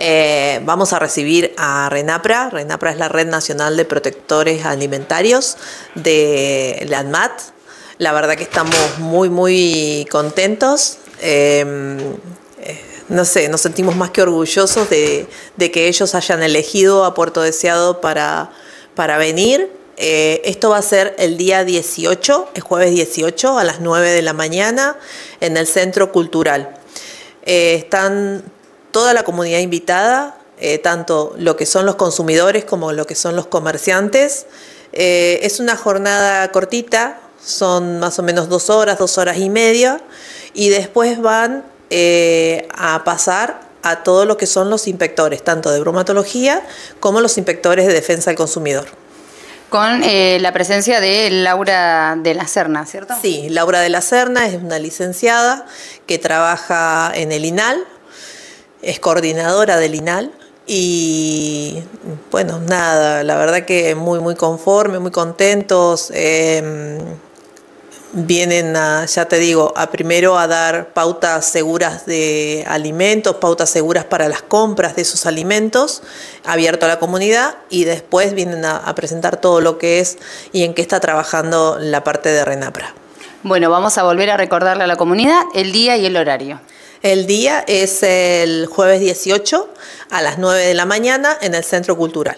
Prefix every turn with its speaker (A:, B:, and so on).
A: Eh, vamos a recibir a RENAPRA. RENAPRA es la Red Nacional de Protectores Alimentarios de la ANMAT. La verdad que estamos muy, muy contentos. Em, eh, no sé, nos sentimos más que orgullosos de, que ellos hayan elegido a Puerto Deseado para, para venir. Eh, esto va a ser el día 18, el jueves 18 a las 9 de la mañana en el Centro Cultural. están toda la comunidad invitada, eh, tanto lo que son los consumidores como lo que son los comerciantes. Eh, es una jornada cortita, son más o menos dos horas, dos horas y media, y después van eh, a pasar a todo lo que son los inspectores, tanto de bromatología como los inspectores de defensa del consumidor.
B: Con la presencia de Laura de la Serna, ¿cierto?
A: Sí, Laura de la Serna es una licenciada que trabaja en el INAL, es coordinadora del INAL y bueno, nada, la verdad que muy, muy conforme, muy contentos. Em, vienen a, ya te digo, a primero a dar pautas seguras de alimentos, pautas seguras para las compras de esos alimentos, abierto a la comunidad, y después vienen a, a presentar todo lo que es y en qué está trabajando la parte de RENAPRA.
B: Bueno, vamos a volver a recordarle a la comunidad el día y el horario.
A: El día es el jueves 18 a las 9 de la mañana en el Centro Cultural.